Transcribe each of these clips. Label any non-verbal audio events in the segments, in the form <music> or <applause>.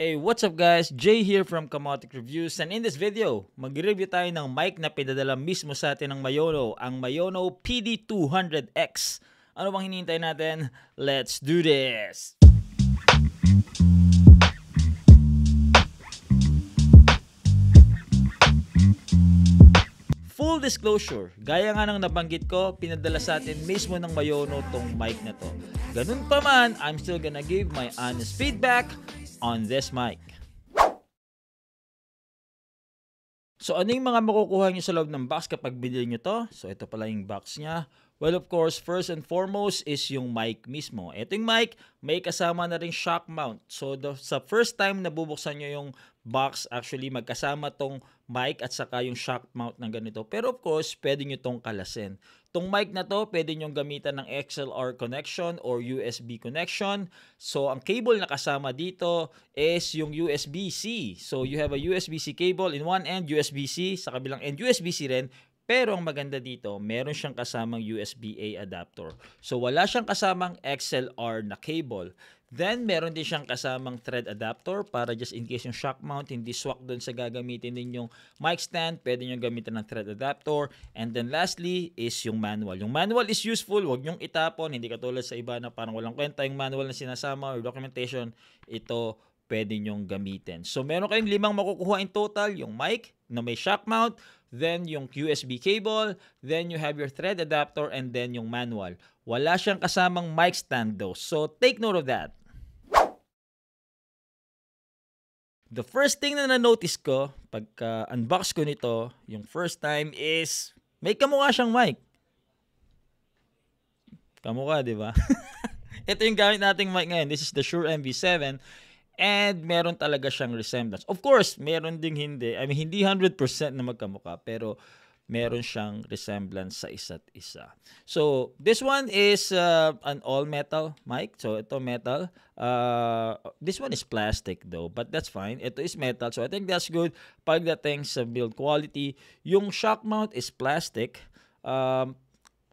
Hey, what's up guys? Jay here from Kamotic Reviews and in this video, mag-review tayo ng mic na pinadala mismo sa atin ng Mayono, ang Mayono PD200X. Ano bang hinihintay natin? Let's do this! Full disclosure, gaya nga ng nabanggit ko, pinadala sa atin mismo ng Mayono tong mic na to. Ganun pa man, I'm still gonna give my honest feedback on this mic. So ano yung mga makukuha nyo sa loob ng box kapag binili nyo to? So ito pala yung box niya. Well, of course, first and foremost is yung mic mismo. Ito yung mic, may kasama na rin shock mount. So the, sa first time na bubuksan nyo yung box, actually magkasama tong mic at saka yung shock mount ng ganito. Pero of course, pwede nyo tong kalasin. Tong mic na to, pwede nyo gamitan ng XLR connection or USB connection. So ang cable na kasama dito is yung USB-C. So you have a USB-C cable in one end, USB-C, sa kabilang end USB-C rin. Pero ang maganda dito, meron siyang kasamang USB-A adapter. So wala siyang kasamang XLR na cable. Then meron din siyang kasamang thread adapter para just in case yung shock mount hindi swak doon sa gagamitin ninyong mic stand, pwede niyo gamitin ng thread adapter. And then lastly is yung manual. Yung manual is useful, wag niyong itapon, hindi katulad sa iba na parang walang kwenta yung manual na sinasama or documentation. Ito pwede nyong gamitin. So meron kayong limang makukuha in total, yung mic na may shock mount, then yung USB cable, then you have your thread adapter, and then yung manual. Wala siyang kasamang mic stand though, so take note of that. The first thing na na-notice ko pagka unbox ko nito, yung first time is may kamukha siyang mic. Kamukha, di ba? <laughs> Ito yung gamit nating mic ngayon. This is the Shure MV7 and meron talaga siyang resemblance. Of course, meron ding hindi. I mean, hindi 100% na magkamukha pero meron siyang resemblance sa isa't isa. So, this one is uh, an all-metal mic. So, ito metal. Uh, this one is plastic though, but that's fine. Ito is metal. So, I think that's good. Pagdating sa build quality, yung shock mount is plastic. Um,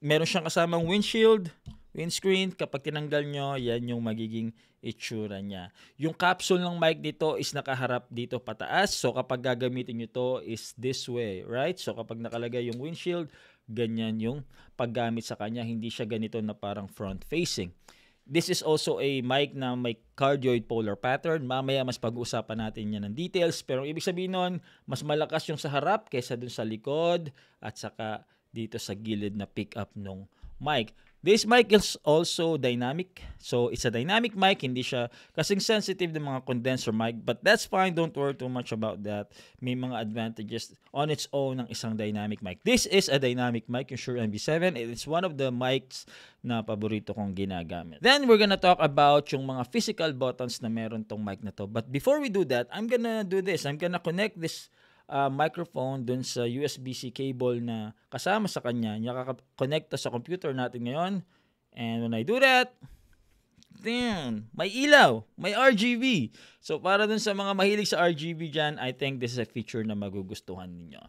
meron siyang kasamang windshield, windscreen. Kapag tinanggal nyo, yan yung magiging itsura niya. Yung capsule ng mic dito is nakaharap dito pataas. So kapag gagamitin nyo to is this way, right? So kapag nakalagay yung windshield, ganyan yung paggamit sa kanya. Hindi siya ganito na parang front facing. This is also a mic na may cardioid polar pattern. Mamaya mas pag-uusapan natin yan ng details. Pero ibig sabihin nun, mas malakas yung sa harap kaysa dun sa likod at saka dito sa gilid na pick up nung mic. This mic is also dynamic. So, it's a dynamic mic. Hindi siya kasing sensitive ng mga condenser mic. But that's fine. Don't worry too much about that. May mga advantages on its own ng isang dynamic mic. This is a dynamic mic, yung Shure MV7. It's one of the mics na paborito kong ginagamit. Then, we're gonna talk about yung mga physical buttons na meron tong mic na to. But before we do that, I'm gonna do this. I'm gonna connect this uh, microphone dun sa USB-C cable na kasama sa kanya. Nakaka-connect sa computer natin ngayon. And when I do that, damn, may ilaw, may RGB. So para dun sa mga mahilig sa RGB dyan, I think this is a feature na magugustuhan ninyo.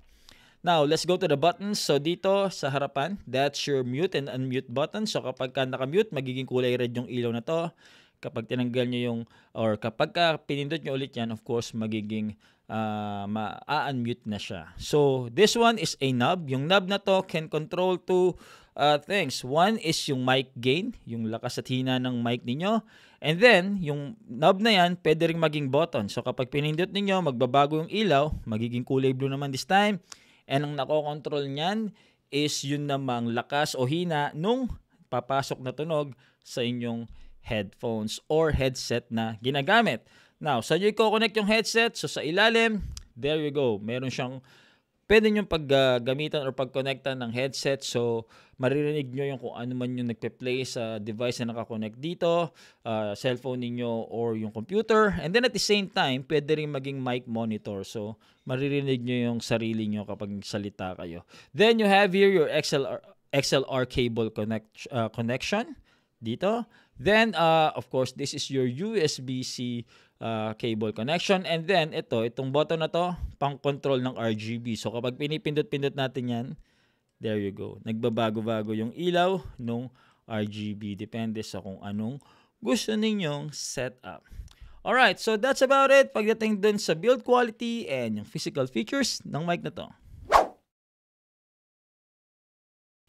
Now, let's go to the buttons. So dito sa harapan, that's your mute and unmute button. So kapag ka naka-mute, magiging kulay red yung ilaw na to. Kapag tinanggal nyo yung, or kapag ka pinindot nyo ulit yan, of course, magiging uh, ma-unmute na siya. So, this one is a knob. Yung knob na to can control two uh, things. One is yung mic gain, yung lakas at hina ng mic ninyo. And then, yung knob na yan, pwede rin maging button. So, kapag pinindot ninyo, magbabago yung ilaw, magiging kulay blue naman this time. And ang nakokontrol niyan is yun namang lakas o hina nung papasok na tunog sa inyong headphones or headset na ginagamit. Now, sa nyo i-connect yung headset? So, sa ilalim, there you go. Meron siyang, pwede nyo paggamitan or pag-connectan ng headset. So, maririnig nyo yung kung ano man yung nagpe-play sa device na nakakonect dito, uh, cellphone ninyo or yung computer. And then at the same time, pwede rin maging mic monitor. So, maririnig nyo yung sarili nyo kapag salita kayo. Then, you have here your XLR, XLR cable connect, uh, connection dito. Then, uh, of course, this is your USB-C uh, cable connection. And then, ito, itong button na to, pang-control ng RGB. So, kapag pinipindot-pindot natin yan, there you go. Nagbabago-bago yung ilaw nung RGB. Depende sa kung anong gusto ninyong setup. Alright, so that's about it pagdating dun sa build quality and yung physical features ng mic na to.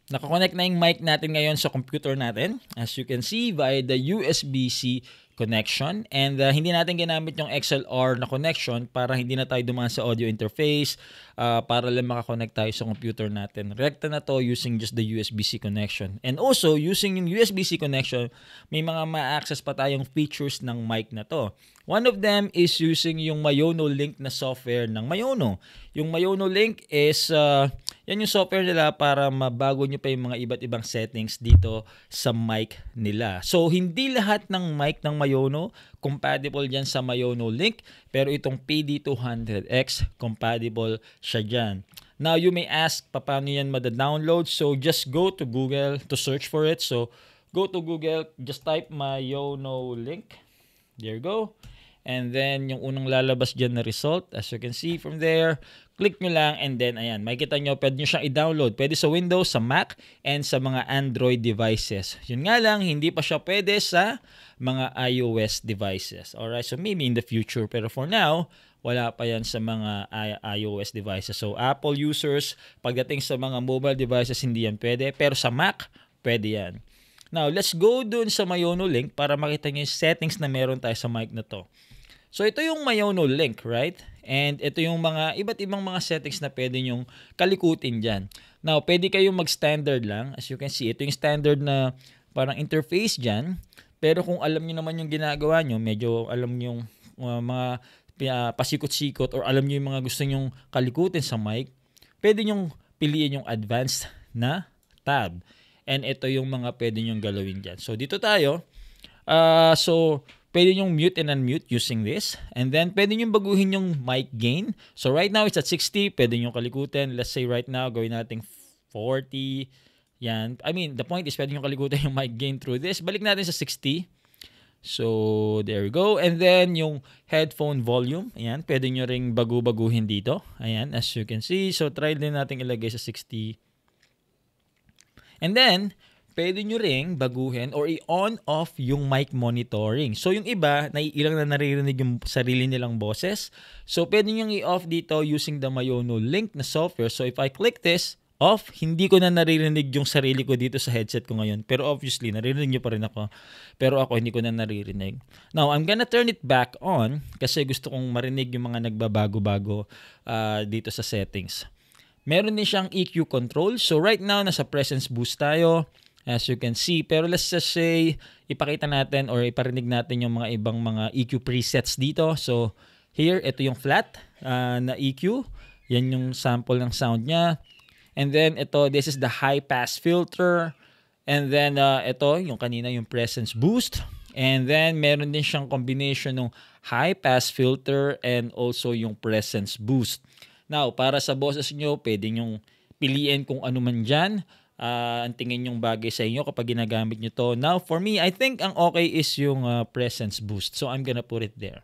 Nakakonect na yung mic natin ngayon sa computer natin. As you can see, via the USB-C connection. And uh, hindi natin ginamit yung XLR na connection para hindi na tayo dumaan sa audio interface, uh, para lang makakonect tayo sa computer natin. Rekta na to using just the USB-C connection. And also, using yung USB-C connection, may mga ma-access pa tayong features ng mic na to. One of them is using yung Mayono Link na software ng Mayono. Yung Mayono Link is, uh, yan yung software nila para mabago nyo pa yung mga iba't ibang settings dito sa mic nila. So, hindi lahat ng mic ng Mayono compatible dyan sa Mayono Link, pero itong PD200X compatible siya dyan. Now, you may ask, paano yan mada-download? So, just go to Google to search for it. So, go to Google, just type Mayono Link. There you go. And then, yung unang lalabas dyan na result, as you can see from there, click nyo lang and then, ayan, makikita nyo, pwede nyo siyang i-download. Pwede sa Windows, sa Mac, and sa mga Android devices. Yun nga lang, hindi pa siya pwede sa mga iOS devices. Alright, so maybe in the future, pero for now, wala pa yan sa mga iOS devices. So, Apple users, pagdating sa mga mobile devices, hindi yan pwede. Pero sa Mac, pwede yan. Now, let's go dun sa Mayono link para makita nyo yung settings na meron tayo sa mic na to. So ito yung Mayono link, right? And ito yung mga iba't ibang mga settings na pwede nyong kalikutin dyan. Now, pwede kayong mag-standard lang. As you can see, ito yung standard na parang interface dyan. Pero kung alam niyo naman yung ginagawa nyo, medyo alam niyo yung uh, mga uh, pasikot-sikot or alam niyo yung mga gusto nyong kalikutin sa mic, pwede nyong piliin yung advanced na tab. And ito yung mga pwede nyong galawin dyan. So, dito tayo. Uh, so, pwede nyo mute and unmute using this. And then, pwede nyo baguhin yung mic gain. So, right now, it's at 60. Pwede nyo kalikutin. Let's say right now, gawin natin 40. Yan. I mean, the point is, pwede nyo kalikutin <laughs> yung mic gain through this. Balik natin sa 60. So, there we go. And then, yung headphone volume. Ayan. Pwede nyo ring bagu-baguhin dito. Ayan, as you can see. So, try din natin ilagay sa 60. And then, pwede nyo ring baguhin or i-on off yung mic monitoring. So yung iba, naiilang na naririnig yung sarili nilang boses. So pwede nyo i-off dito using the Mayono link na software. So if I click this, off, hindi ko na naririnig yung sarili ko dito sa headset ko ngayon. Pero obviously, naririnig nyo pa rin ako. Pero ako, hindi ko na naririnig. Now, I'm gonna turn it back on kasi gusto kong marinig yung mga nagbabago-bago uh, dito sa settings. Meron din siyang EQ control. So right now, nasa presence boost tayo as you can see. Pero let's just say, ipakita natin or iparinig natin yung mga ibang mga EQ presets dito. So, here, ito yung flat uh, na EQ. Yan yung sample ng sound niya. And then, ito, this is the high pass filter. And then, uh, ito, yung kanina, yung presence boost. And then, meron din siyang combination ng high pass filter and also yung presence boost. Now, para sa boses nyo, pwede nyong piliin kung ano man dyan uh, ang tingin yung bagay sa inyo kapag ginagamit nyo to. Now, for me, I think ang okay is yung uh, presence boost. So, I'm gonna put it there.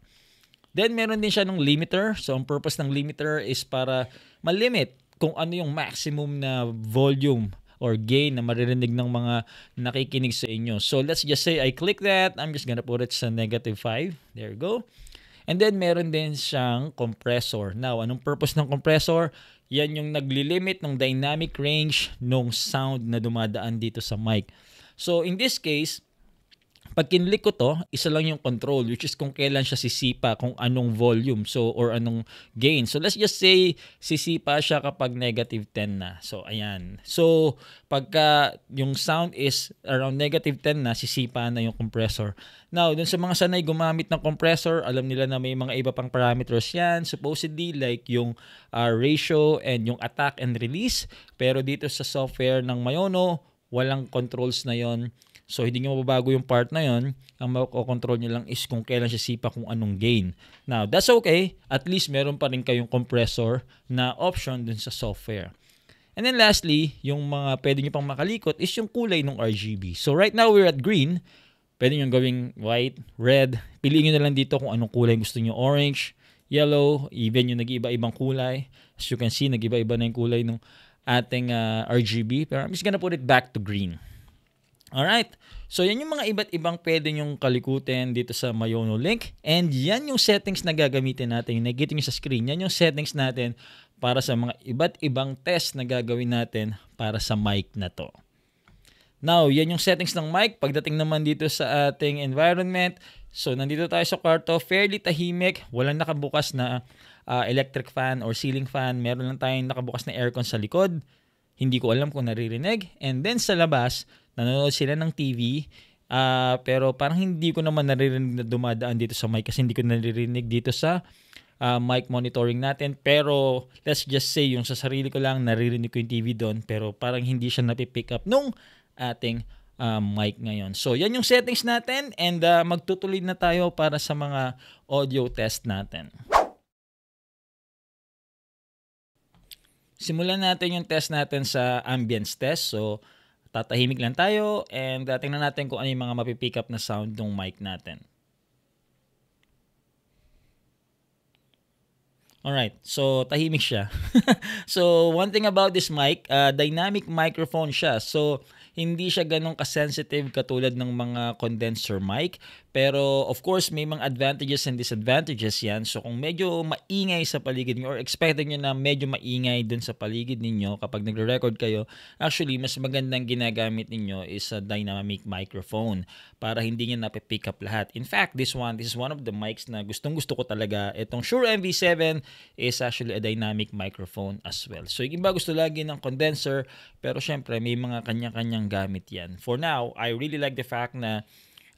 Then, meron din siya ng limiter. So, ang purpose ng limiter is para malimit kung ano yung maximum na volume or gain na maririnig ng mga nakikinig sa inyo. So, let's just say I click that. I'm just gonna put it sa negative 5. There you go. And then, meron din siyang compressor. Now, anong purpose ng compressor? Yan yung naglilimit ng dynamic range ng sound na dumadaan dito sa mic. So in this case, pag kinlik ko to, isa lang yung control which is kung kailan siya sisipa, kung anong volume so or anong gain. So let's just say sisipa siya kapag negative 10 na. So ayan. So pagka yung sound is around negative 10 na, sisipa na yung compressor. Now, dun sa mga sanay gumamit ng compressor, alam nila na may mga iba pang parameters yan. Supposedly like yung uh, ratio and yung attack and release. Pero dito sa software ng Mayono, walang controls na yon So, hindi nyo mababago yung part na yon. Ang makokontrol nyo lang is kung kailan siya sipa kung anong gain. Now, that's okay. At least meron pa rin kayong compressor na option dun sa software. And then lastly, yung mga pwede nyo pang makalikot is yung kulay ng RGB. So right now we're at green. Pwede nyo gawing white, red. Piliin nyo na lang dito kung anong kulay gusto nyo. Orange, yellow, even yung nag-iba-ibang kulay. As you can see, nag-iba-iba na yung kulay ng ating uh, RGB. Pero I'm just gonna put it back to green. Alright. So, yan yung mga iba't ibang pwede nyong kalikutin dito sa Mayono link. And yan yung settings na gagamitin natin. Yung nakikita nyo sa screen, yan yung settings natin para sa mga iba't ibang test na gagawin natin para sa mic na to. Now, yan yung settings ng mic. Pagdating naman dito sa ating environment, so nandito tayo sa kwarto, fairly tahimik, walang nakabukas na uh, electric fan or ceiling fan. Meron lang tayong nakabukas na aircon sa likod. Hindi ko alam kung naririnig. And then sa labas, nanonood sila ng TV. Uh, pero parang hindi ko naman naririnig na dumadaan dito sa mic kasi hindi ko naririnig dito sa uh, mic monitoring natin. Pero let's just say yung sa sarili ko lang naririnig ko yung TV doon pero parang hindi siya napipick up nung ating uh, mic ngayon. So yan yung settings natin and uh, magtutuloy na tayo para sa mga audio test natin. Simulan natin yung test natin sa ambience test. So tatahimik lang tayo and uh, tingnan natin kung ano yung mga mapipick up na sound ng mic natin. Alright, so tahimik siya. <laughs> so one thing about this mic, uh, dynamic microphone siya. So hindi siya ganun ka-sensitive katulad ng mga condenser mic. Pero of course, may mga advantages and disadvantages yan. So kung medyo maingay sa paligid niyo or expected niyo na medyo maingay dun sa paligid ninyo kapag nagre-record kayo, actually, mas magandang ginagamit ninyo is a dynamic microphone para hindi niya napipick up lahat. In fact, this one, this is one of the mics na gustong gusto ko talaga. Itong Shure MV7 is actually a dynamic microphone as well. So yung iba gusto lagi ng condenser, pero syempre may mga kanya-kanyang gamit yan. For now, I really like the fact na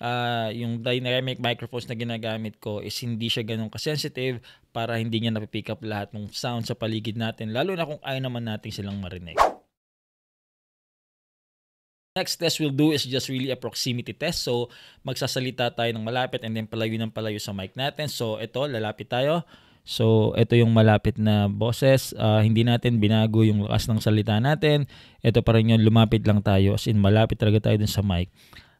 uh, yung dynamic microphones na ginagamit ko is hindi siya ganun ka-sensitive para hindi niya napipick up lahat ng sound sa paligid natin lalo na kung ayaw naman natin silang marinig. Next test we'll do is just really a proximity test. So, magsasalita tayo ng malapit and then palayo ng palayo sa mic natin. So, ito, lalapit tayo. So, ito yung malapit na boses. Uh, hindi natin binago yung lakas ng salita natin. Ito pa rin yung lumapit lang tayo. As in, malapit talaga tayo dun sa mic.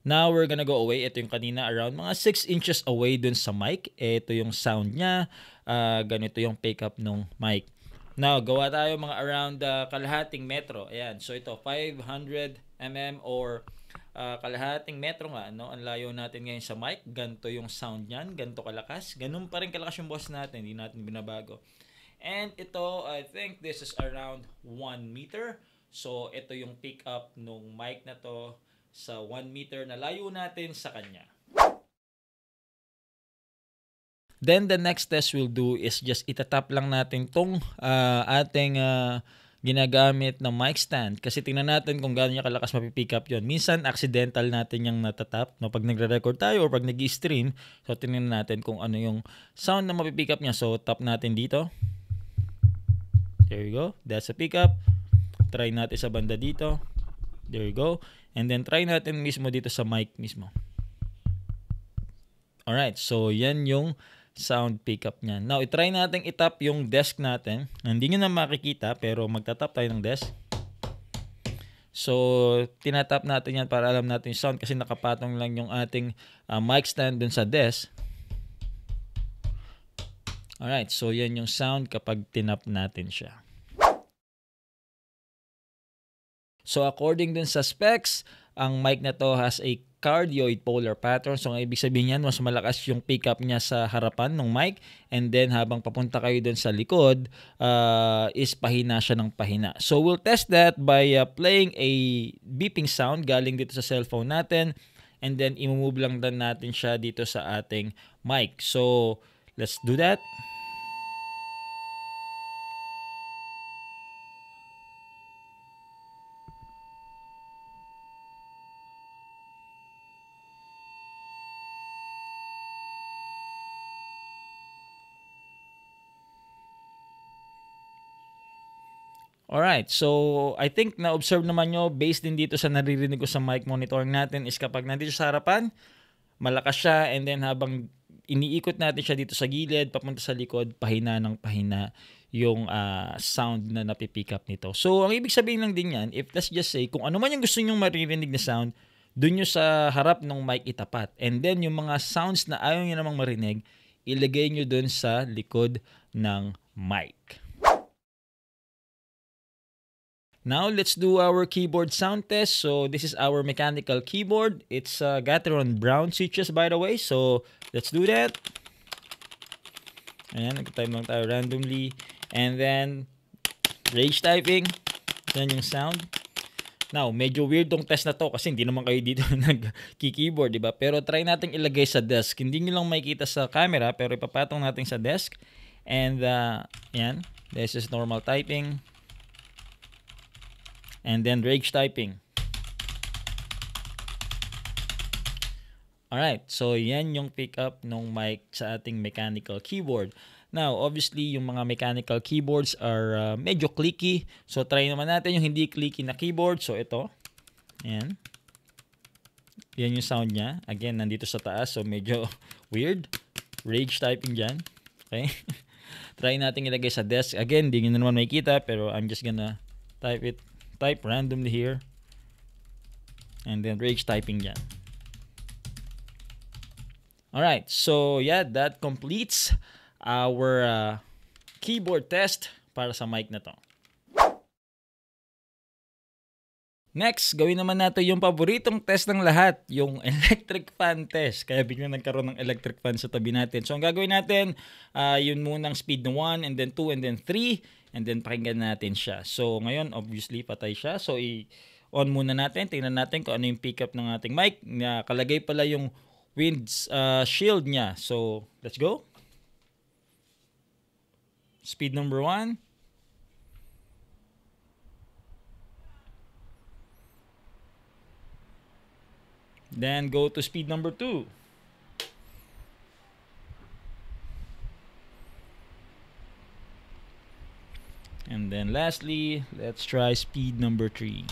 Now, we're gonna go away. Ito yung kanina around mga 6 inches away dun sa mic. Ito yung sound niya. Uh, ganito yung pick up ng mic. Now, gawa tayo mga around uh, kalahating metro. Ayan. So, ito, 500 mm or uh, kalahating metro nga. No? Ang layo natin ngayon sa mic. Ganto yung sound niyan. Ganto kalakas. Ganun pa rin kalakas yung boss natin. Hindi natin binabago. And ito, I think this is around 1 meter. So, ito yung pick up nung mic na to sa 1 meter na layo natin sa kanya. Then the next test we'll do is just itatap lang natin tong uh, ating uh, ginagamit na mic stand kasi tingnan natin kung gaano niya kalakas mapipick up yon. Minsan accidental natin yung natatap no pag nagre-record tayo or pag nag-stream. So tingnan natin kung ano yung sound na mapipick up niya. So tap natin dito. There you go. That's a pickup. Try natin sa banda dito. There you go. And then try natin mismo dito sa mic mismo. Alright, so yan yung sound pickup niya. Now, itry natin itap yung desk natin. Hindi nyo na makikita, pero magtatap tayo ng desk. So, tinatap natin yan para alam natin yung sound kasi nakapatong lang yung ating uh, mic stand dun sa desk. Alright, so yan yung sound kapag tinap natin siya. So according dun sa specs, ang mic na to has a cardioid polar pattern. So, ang ibig sabihin niyan, mas malakas yung pickup niya sa harapan ng mic. And then, habang papunta kayo dun sa likod, uh, is pahina siya ng pahina. So, we'll test that by uh, playing a beeping sound galing dito sa cellphone natin. And then, imumove lang din natin siya dito sa ating mic. So, let's do that. Alright, so I think na-observe naman nyo, based din dito sa naririnig ko sa mic monitoring natin, is kapag nandito sa harapan, malakas siya, and then habang iniikot natin siya dito sa gilid, papunta sa likod, pahina ng pahina yung uh, sound na napipick up nito. So, ang ibig sabihin lang din yan, if let's just say, kung ano man yung gusto nyong maririnig na sound, dun nyo sa harap ng mic itapat. And then, yung mga sounds na ayaw nyo namang marinig, ilagay nyo dun sa likod ng mic. Now, let's do our keyboard sound test. So, this is our mechanical keyboard. It's uh, Gateron Brown switches, by the way. So, let's do that. Ayan, nag-type lang tayo randomly. And then, rage typing. Yan yung sound. Now, medyo weird tong test na to kasi hindi naman kayo dito <laughs> nag-keyboard, di ba? Pero try natin ilagay sa desk. Hindi nyo lang makikita sa camera, pero ipapatong natin sa desk. And, uh, yan. This is normal typing and then rage typing. Alright, so yan yung pickup ng mic sa ating mechanical keyboard. Now, obviously, yung mga mechanical keyboards are uh, medyo clicky. So, try naman natin yung hindi clicky na keyboard. So, ito. Ayan. Yan yung sound niya. Again, nandito sa taas. So, medyo <laughs> weird. Rage typing dyan. Okay? <laughs> try natin ilagay sa desk. Again, hindi nyo naman makikita. Pero I'm just gonna type it type randomly here and then rage typing dyan. Alright, so yeah, that completes our uh, keyboard test para sa mic na to. Next, gawin naman natin yung paboritong test ng lahat, yung <laughs> electric fan test. Kaya biglang nagkaroon ng electric fan sa tabi natin. So, ang gagawin natin, uh, yun munang speed na 1, and then 2, and then 3, and then pakinggan natin siya. So, ngayon, obviously, patay siya. So, i-on muna natin. Tingnan natin kung ano yung pickup ng ating mic. Na kalagay pala yung wind uh, shield niya. So, let's go. Speed number 1. Then go to speed number 2. And then lastly, let's try speed number 3.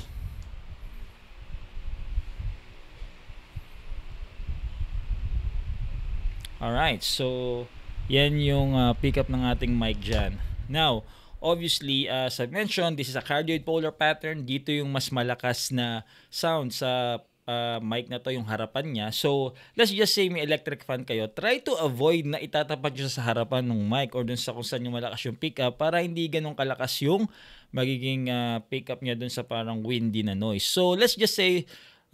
Alright, so yan yung uh, pickup ng ating mic dyan. Now, obviously, uh, as I mentioned, this is a cardioid polar pattern. Dito yung mas malakas na sound sa uh, mic na to yung harapan niya. So, let's just say may electric fan kayo. Try to avoid na itatapat nyo sa harapan ng mic or dun sa kung saan yung malakas yung pickup para hindi ganun kalakas yung magiging uh, pickup niya dun sa parang windy na noise. So, let's just say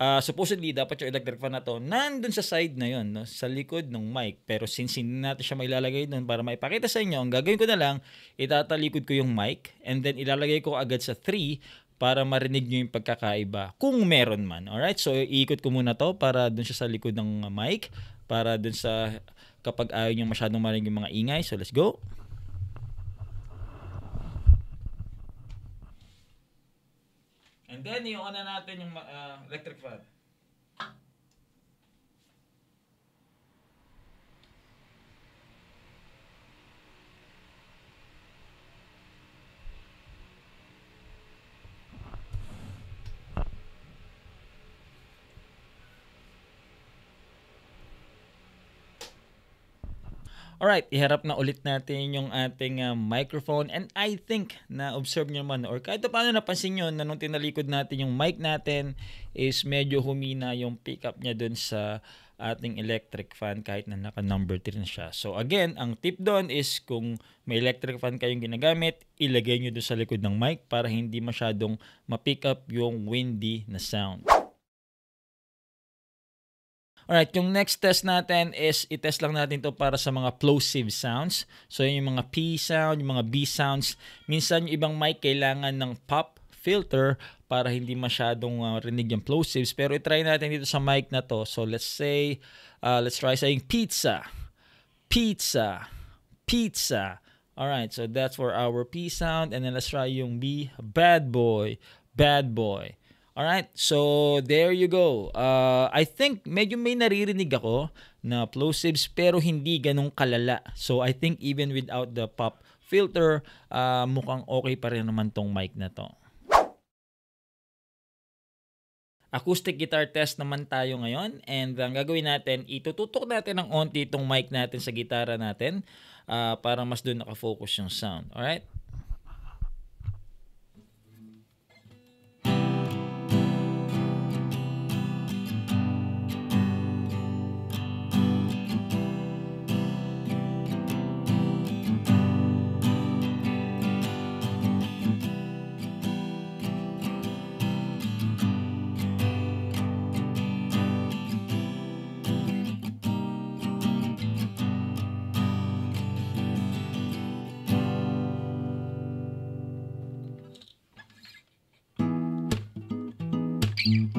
uh, supposedly dapat yung electric fan na to nandun sa side na yon no sa likod ng mic pero since hindi natin siya mailalagay doon para maipakita sa inyo ang gagawin ko na lang itatalikod ko yung mic and then ilalagay ko agad sa 3 para marinig nyo yung pagkakaiba kung meron man. Alright? So, iikot ko muna to para dun siya sa likod ng mic para dun sa kapag ayaw nyo masyadong marinig yung mga ingay. So, let's go. And then, i-on na natin yung uh, electric fan. Alright, iharap na ulit natin yung ating uh, microphone and I think na observe nyo naman or kahit paano napansin nyo na nung tinalikod natin yung mic natin is medyo humina yung pickup niya dun sa ating electric fan kahit na naka number 3 na siya. So again, ang tip doon is kung may electric fan kayong ginagamit, ilagay nyo doon sa likod ng mic para hindi masyadong ma-pick up yung windy na sound. Alright, yung next test natin is i-test lang natin to para sa mga plosive sounds. So yun yung mga P sound, yung mga B sounds. Minsan yung ibang mic kailangan ng pop filter para hindi masyadong uh, rinig yung plosives. Pero i-try natin dito sa mic na to. So let's say, uh, let's try saying pizza. Pizza. Pizza. Alright, so that's for our P sound. And then let's try yung B. Bad boy. Bad boy. Alright, so there you go. Uh, I think medyo may naririnig ako na plosives pero hindi ganong kalala. So I think even without the pop filter, uh, mukhang okay pa rin naman tong mic na to. Acoustic guitar test naman tayo ngayon and ang gagawin natin, itututok natin ng onti itong mic natin sa gitara natin uh, para mas doon nakafocus yung sound. Alright? Alright,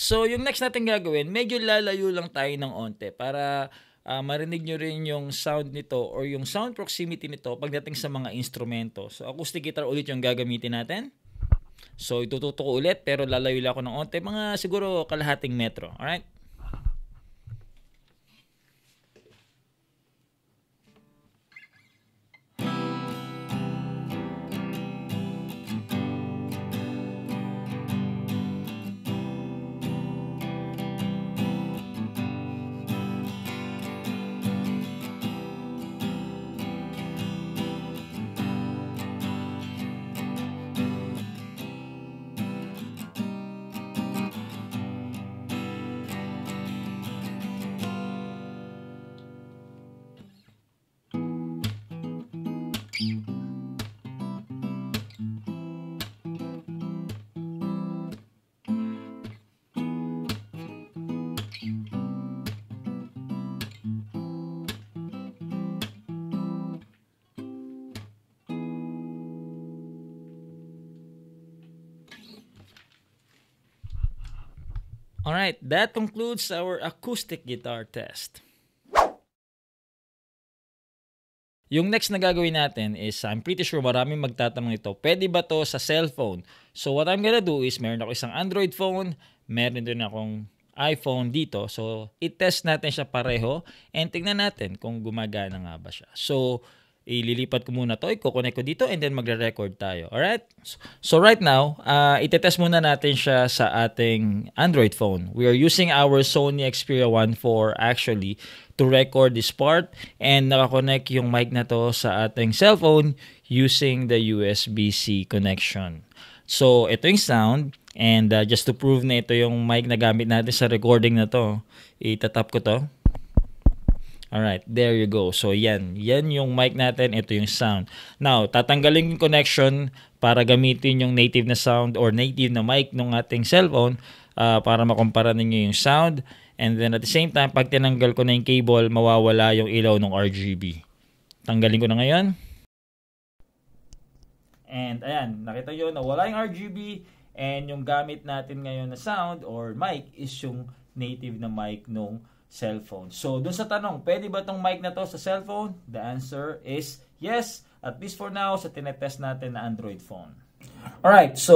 so yung next natin gagawin, medyo lalayo lang tayo ng onte para uh, marinig nyo rin yung sound nito or yung sound proximity nito pagdating sa mga instrumento. So acoustic guitar ulit yung gagamitin natin. So itututo ko ulit pero lalayo lang ako ng onte, mga siguro kalahating metro. Alright? Alright, that concludes our acoustic guitar test. Yung next na gagawin natin is, I'm pretty sure maraming magtatanong ito, pwede ba to sa cellphone? So what I'm gonna do is, meron ako isang Android phone, meron din akong iPhone dito. So, i-test natin siya pareho and tingnan natin kung gumagana nga ba siya. So, ililipat ko muna to, i-connect ko dito and then magre-record tayo. Alright? So right now, uh, itetest muna natin siya sa ating Android phone. We are using our Sony Xperia 1 4 actually to record this part and nakakonect yung mic na to sa ating cellphone using the USB-C connection. So ito yung sound and uh, just to prove na ito yung mic na gamit natin sa recording na to, itatap ko to. Alright, there you go. So yan, yan yung mic natin, ito yung sound. Now, tatanggalin yung connection para gamitin yung native na sound or native na mic ng ating cellphone uh, para makumpara ninyo yung sound. And then at the same time, pag tinanggal ko na yung cable, mawawala yung ilaw ng RGB. Tanggalin ko na ngayon. And ayan, nakita nyo na wala yung RGB and yung gamit natin ngayon na sound or mic is yung native na mic nung cellphone. So, dun sa tanong, pwede ba tong mic na to sa cellphone? The answer is yes, at least for now sa tinetest natin na Android phone. Alright, so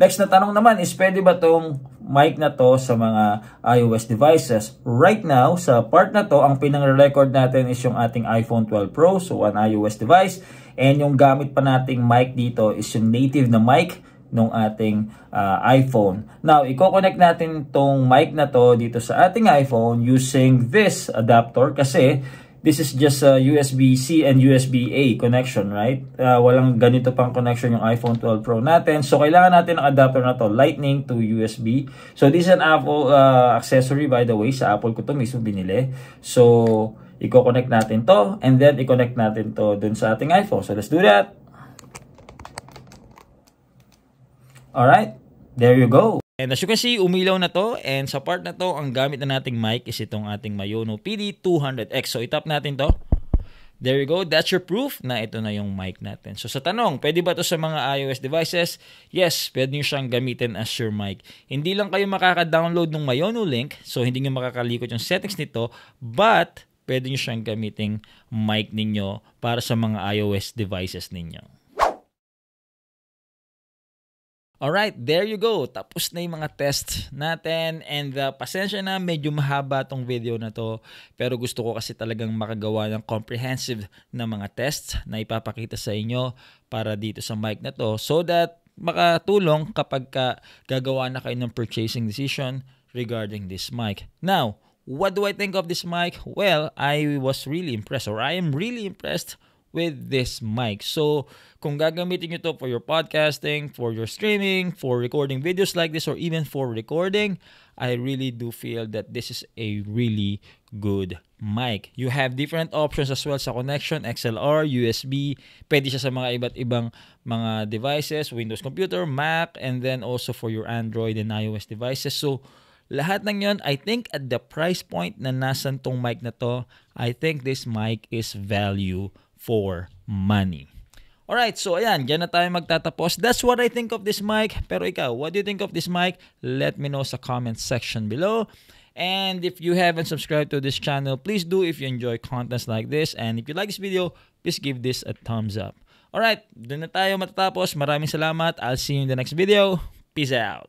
next na tanong naman is pwede ba tong mic na to sa mga iOS devices? Right now, sa part na to, ang pinang-record natin is yung ating iPhone 12 Pro, so one iOS device. And yung gamit pa nating mic dito is yung native na mic ng ating uh, iPhone. Now, i-connect natin tong mic na to dito sa ating iPhone using this adapter kasi this is just a USB-C and USB-A connection, right? Uh, walang ganito pang connection yung iPhone 12 Pro natin. So, kailangan natin ng adapter na to, Lightning to USB. So, this is an Apple uh, accessory by the way. Sa Apple ko to mismo binili. So, i-connect natin to and then i-connect natin to dun sa ating iPhone. So, let's do that. Alright, there you go. And as you can see, umilaw na to. And sa part na to, ang gamit na nating mic is itong ating Mayono PD200X. So itap natin to. There you go. That's your proof na ito na yung mic natin. So sa tanong, pwede ba to sa mga iOS devices? Yes, pwede nyo siyang gamitin as your mic. Hindi lang kayo makaka-download ng Mayono link, so hindi nyo makakalikot yung settings nito, but pwede nyo siyang gamitin mic ninyo para sa mga iOS devices ninyo. Alright, there you go. Tapos na yung mga test natin and uh, pasensya na medyo mahaba tong video na to pero gusto ko kasi talagang makagawa ng comprehensive na mga tests na ipapakita sa inyo para dito sa mic na to so that makatulong kapag ka gagawa na kayo ng purchasing decision regarding this mic. Now, what do I think of this mic? Well, I was really impressed or I am really impressed with this mic. So, kung gagamitin nyo to for your podcasting, for your streaming, for recording videos like this, or even for recording, I really do feel that this is a really good mic. You have different options as well sa connection, XLR, USB, pwede siya sa mga iba't ibang mga devices, Windows computer, Mac, and then also for your Android and iOS devices. So, lahat ng yon, I think at the price point na nasan tong mic na to, I think this mic is value for money. Alright, so ayan, dyan na tayo magtatapos. That's what I think of this mic. Pero ikaw, what do you think of this mic? Let me know sa comment section below. And if you haven't subscribed to this channel, please do if you enjoy contents like this. And if you like this video, please give this a thumbs up. Alright, dun na tayo matatapos. Maraming salamat. I'll see you in the next video. Peace out.